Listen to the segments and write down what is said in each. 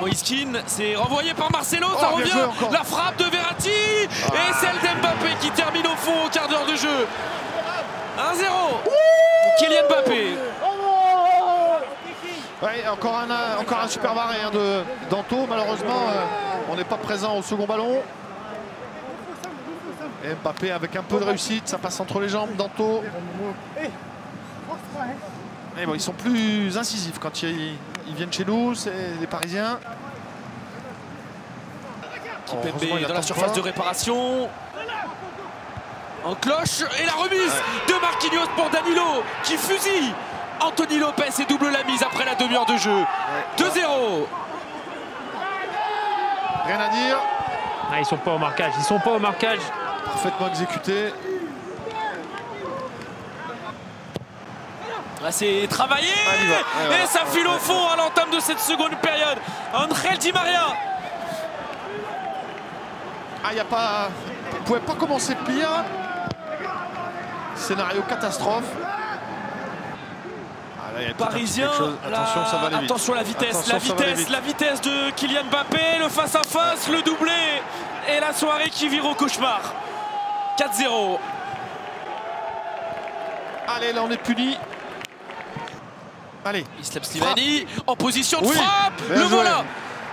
Moïskine, c'est renvoyé par Marcelo, ça Oh, revient. joué. La frappe de Verratti et celle d'Mbappé qui termine au fond au quart d'heure de jeu. 1-0 Kylian Mbappé. Ouais, encore un, encore un super barré hein, de Danto. Malheureusement, euh, on n'est pas présent au second ballon. Et Mbappé avec un peu de réussite, ça passe entre les jambes. Danto. Mais bon, ils sont plus incisifs quand ils, ils viennent chez nous, c'est les Parisiens. Oh, Pépé heureusement, il dans la surface pas. de réparation. En cloche et la remise de Marquinhos pour Danilo qui fusille Anthony Lopez et double la mise après la demi-heure de jeu. 2-0. Rien à dire, Ah, ils sont pas au marquage, ils sont pas au marquage. parfaitement exécuté. Ah, C'est travaillé Ah. Ouais, et ça file au fond à l'entame de cette seconde période. Angel Di Maria. Ah, il a pas. Il pouvait pas commencer pire. Scénario catastrophe. Ah, là, Parisien, la- Attention, ça va aller vite. attention à la vitesse, Attention, la vitesse, vite. la vitesse de Kylian Mbappé, le face à face, le doublé et la soirée qui vire au cauchemar. 4-0. Allez, là, on est puni. Allez, Islam Slimani en position de Oui, frappe. bien Le joué. voilà.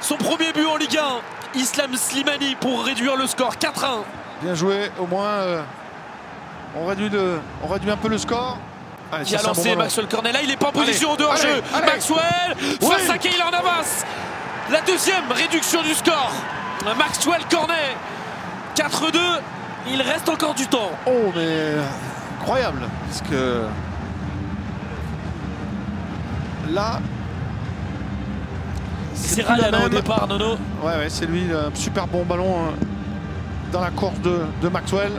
Son premier but en Ligue 1. Islam Slimani pour réduire le score 4-1. bien joué. Au moins, euh, on, réduit le, on réduit un peu le score. Allez, Qui a bon lancé. Maxwell Cornet. Là, il n'est pas en Allez, position de hors-jeu. Maxwell face Oui. à Keylor Navas. La deuxième réduction du score. Maxwell Cornet. 4-2. Il reste encore du temps. Oh, mais incroyable. Parce que là, C'est Ryan au départ, Nono. Ouais, ouais, c'est lui, un super bon ballon euh, dans la course de, de Maxwell.